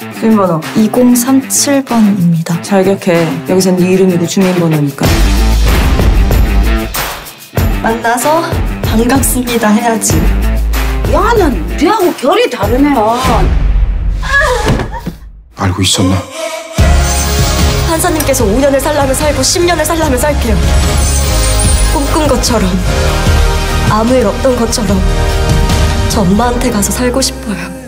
주민번호 2037번입니다. 잘 기억해. 여기선 네 이름이고 주민번호니까. 만나서 반갑습니다 해야지. 야는 우리하고 결이 다르네요. 아. 알고 있었나? 판사님께서 5년을 살라면 살고 10년을 살라면 살게요. 꿈꾼 것처럼 아무 일 없던 것처럼 저 엄마한테 가서 살고 싶어요.